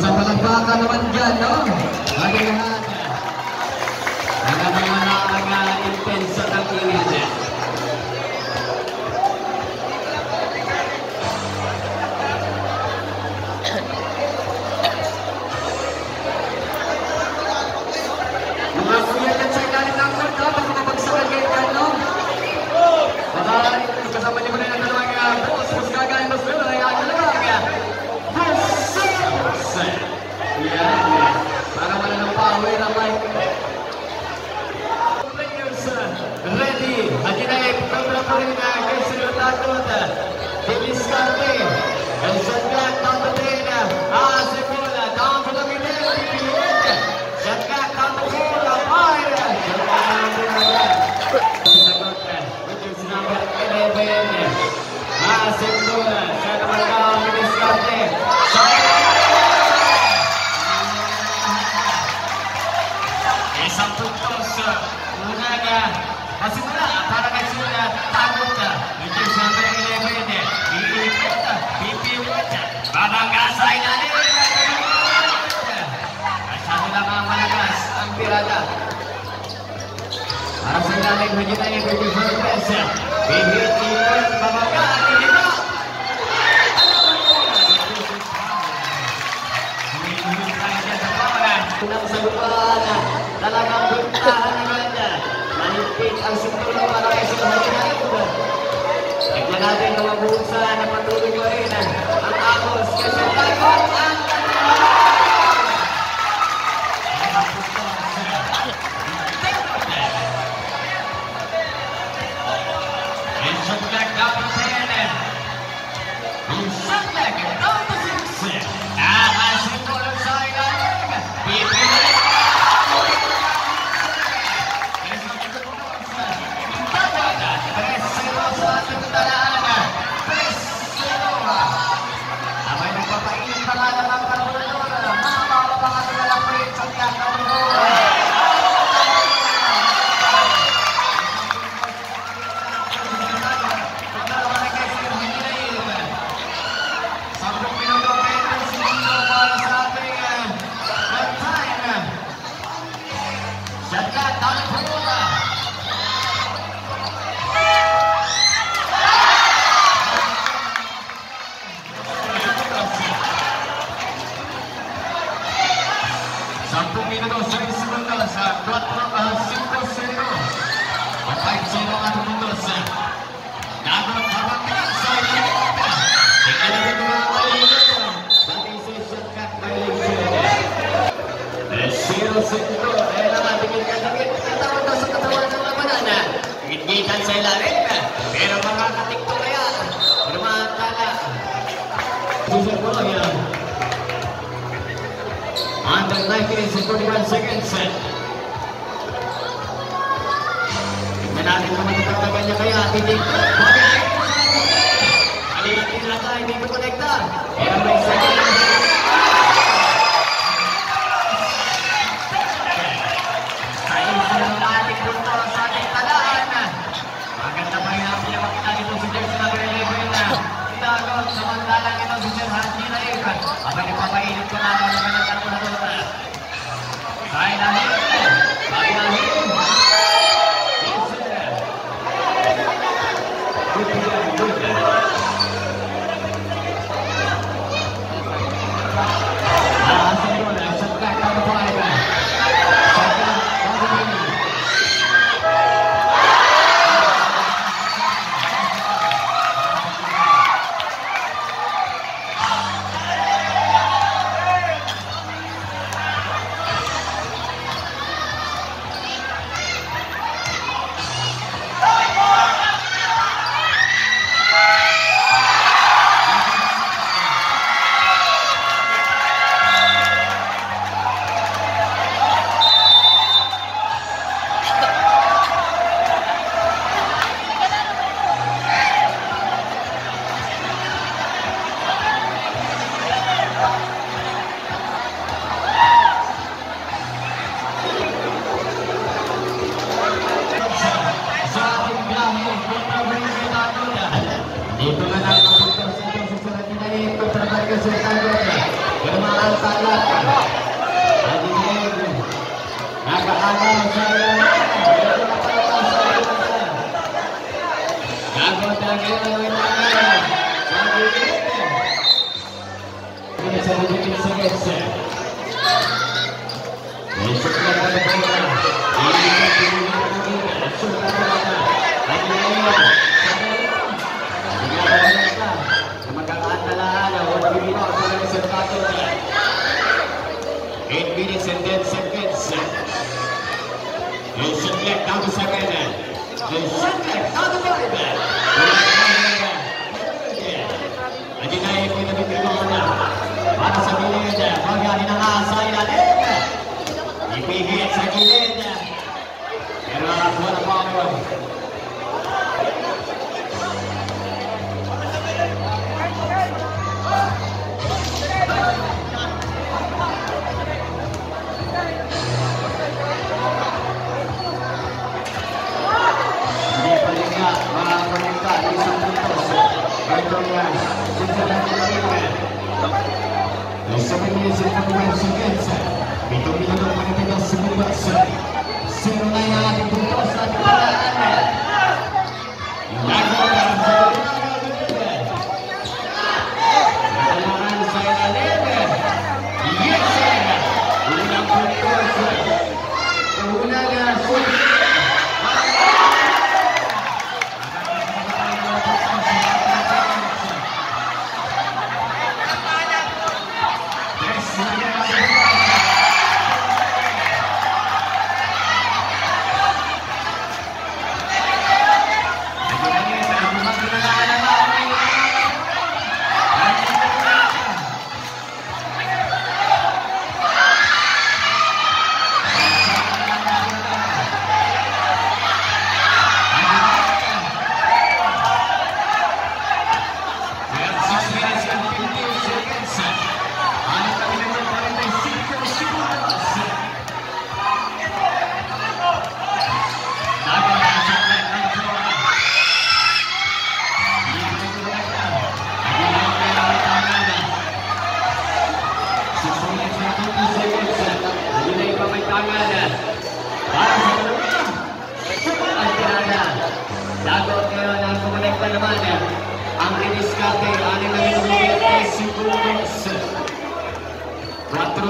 Isang palakpakan naman dyan, no? Ating lahat. 상품 점수 문화가 맞습니다. 바라겠습니다. 따뜻한 느낌 선배에게 내보이네. 이리 뺐다. 비비 왔다. 바람가 사이나니. Kasabila ada malakas ang pirata. Para sa daming hujit ay hujit sa pesa. Bibit-ibit babagaan. 大家。Joseph William. Under 19 minutes and 41 seconds. Hindi natin naman natatagan niya kaya. Titig. Bagay! Alin natin lang tayo. Hindi mo konekta. Pero may second. 8 minutes and 10 seconds. You'll submit down to second. You'll submit down to third. Ajinai ko na bitin ko na. Sa gilid. Baga hinangasa ilalim. Ipihit sa gilid. Pero wala pa ako. Hindi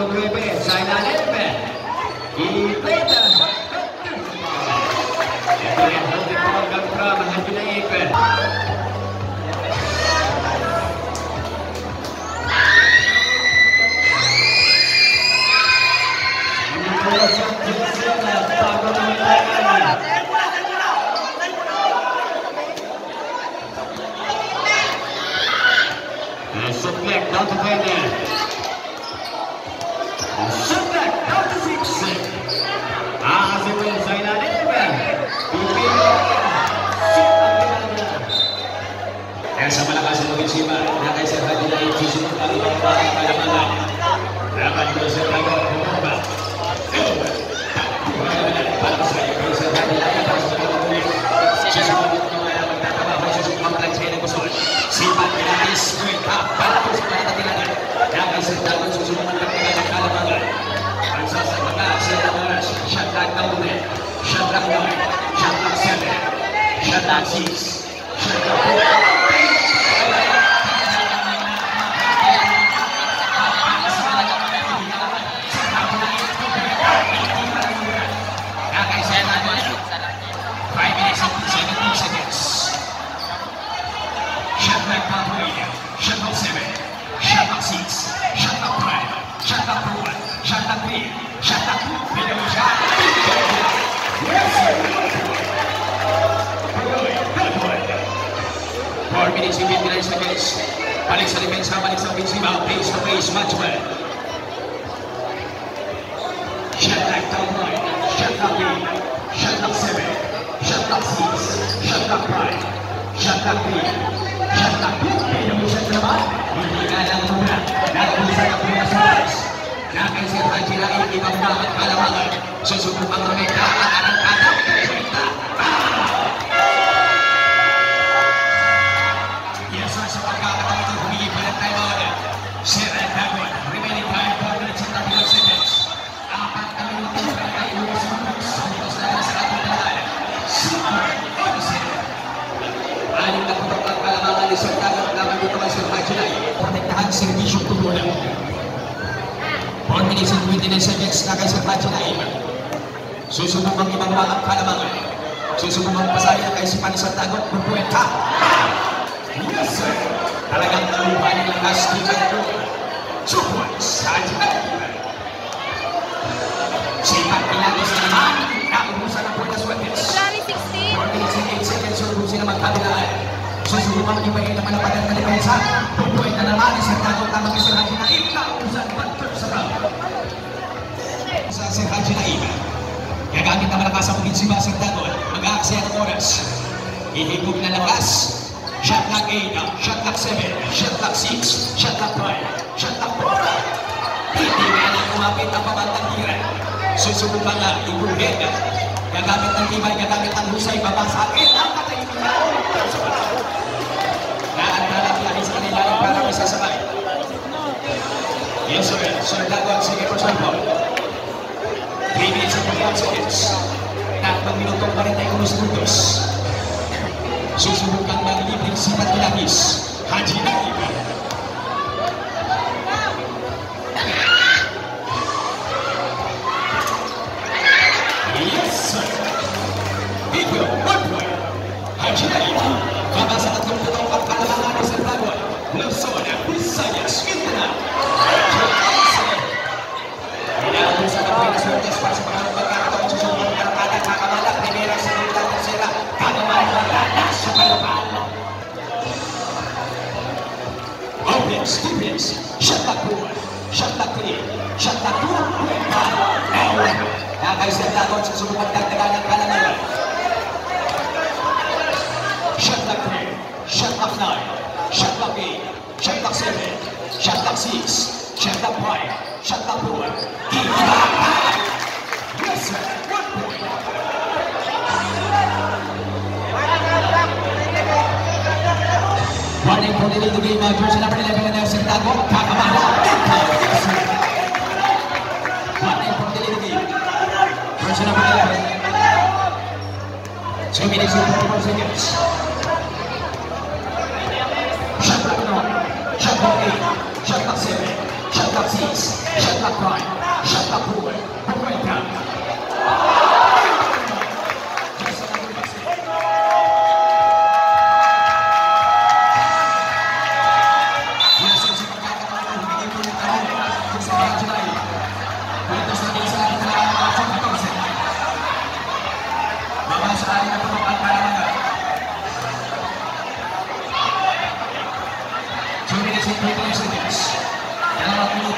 4-9 sa ilalim Ipeta Ito yung holding program from Haji Naip Nicolas cheeks. Shut up, Shut Shut up, Shut Shut up, Shut Shut up, Shut Shut up, Shut up pinisipin nila sa base. Balik sa depensa, balik sa ofensiba, face to face match well. Shot like down line, shot like eight, shot like seven, shot like six, shot like five, shot like three, shot like two. Kaya mo shot naman, hindi na lang muna. Nakulisan ang mga sumas. Nakaisin ang sila ang ibang dapat kalawangan. Susubok ang kamay minutes and 29 seconds na kay Sir Pachi Naim. Susubok ang ibang mga kalamangan. Susubok ang pasaya kay si Panisar Tagot. Bubueta. Yes, sir. Talagang naluhan ng last team at Two points. Pachi Naim. Sipat pinagis naman. Naubusan ang Puertas Weapons. Johnny 16. 4 minutes and 8 seconds. Susubusin na magkabilaan. Susubukan ang ibang naman ang Sa si Haji Naim. Gagamit na malakas ang ofensiba sa Dagon. Mag-aaksaya ng oras. Ihigog na lakas. Shot clock 8, shot clock 7, shot clock 6, shot clock 5, shot clock 4. Hindi nga na kumapit ang pabantang tira. Susubukan na ibuhin. Gagamit ng tibay, gagamit ng husay, babasakin ang katahimikan. Naantala lang sa kanila ng parang isasabay. Yes, sir. Sir Dagon, sige po, sir po. 3 minutes and 41 seconds. Tatlong minuto pa rin tayo segundos. Susubukan maglibing si Patilakis. Haji Naim. diz: Jatatua, Jatacri, Jatatua, Ela. Ela está agora sobre uma cadeira para ela. Jatacri, Jatacnai, Jatabi, Jatacebe, Jatacix, Jatapai, Jatatua, Ivapai. Listen, one point. One point for the little game, George Labrina. 하고 다가만하고 다가겠습니다 반대 폭대리기 당신 앞에 주민이 지금 폭을 생겼지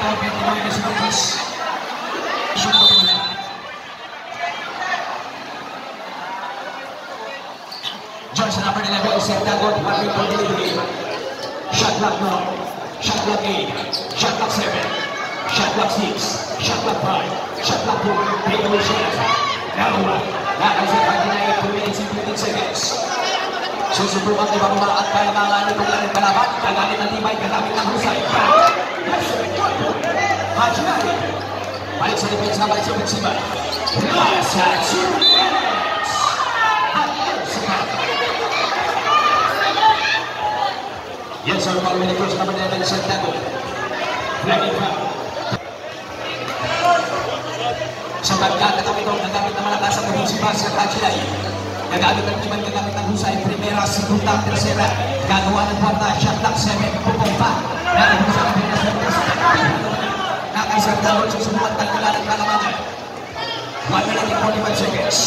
I'll be the minus numbers. Johnson up in the middle, set that one, one. Shot clock now. Shot clock eight. Shot clock seven. Shot clock six. Shot clock five. Shot clock two. Take away shot. Now one. That is it. Susubukan ni Bangma at kailangan itong laring kalaban. Gagamit ng tibay, gagamit ng husay. Yes, sir. Hajinari. Balik sa depensa, balik sa ofensiba. Nasa two minutes. At sa kata. Yes, sir. Paul Minicros, number 11, Santiago. Flagging foul. Sa pagkakataon ito, nagamit na malakas. Gagamit ng tibay, gagamit ng husay. Primera, segunda, tercera. Gagawa ng kwarta, clock 7, pupumpa. Nalabas sa Nakaisang tawag sa sumulat ng kailangan ng kalamangan. 1 minute and 45 seconds.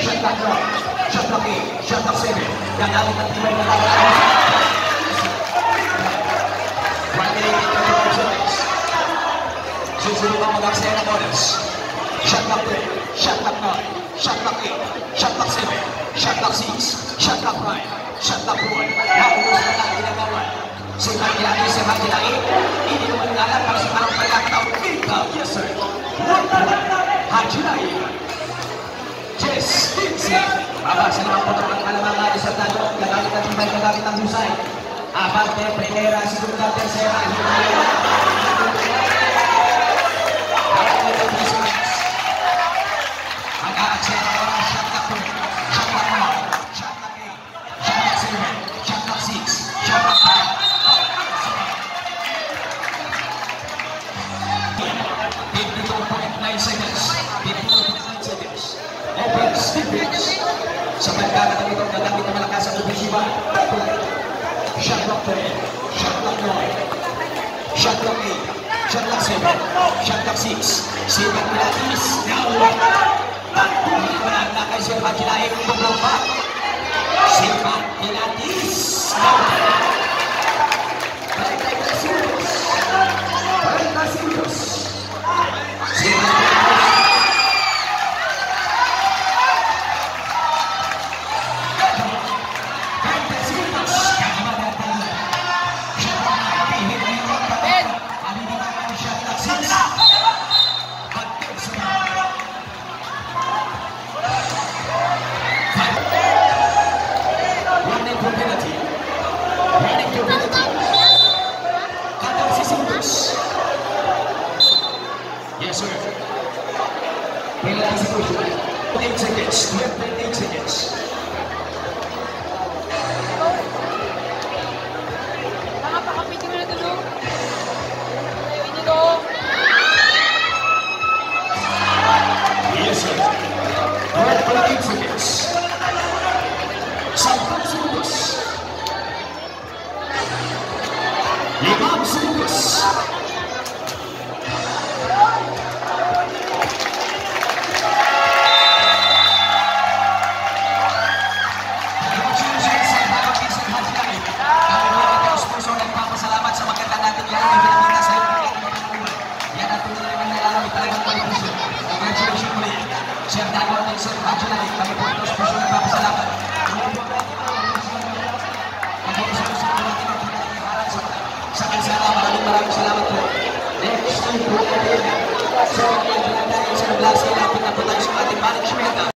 Clock 1, shot clock 8, shot clock 7. Gagamit ng tibay, gagamit ng husay. 1 minute and 25 seconds. Susunod ang mag-aksaya ng oras. Shot clock 3, shot clock 9, clock 8, shot clock 7, shot clock 6, shot clock 5, shot clock 4. Naubos na lang ginagawa. Si Haji si Haji Naim, hindi naman ngalan para sa parang pagkakataon. Ikaw, yes sir. Haji Naim. Jess Vincent. Babasa naman po ang kalamangan sa tanong. Gagamit ng tibay, gagamit ng husay. Abante, primera, segunda, tercera. Mag-aaksaya Haji Naik untuk lomba Sifat Yes, sir. Relax, push it. 10